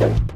you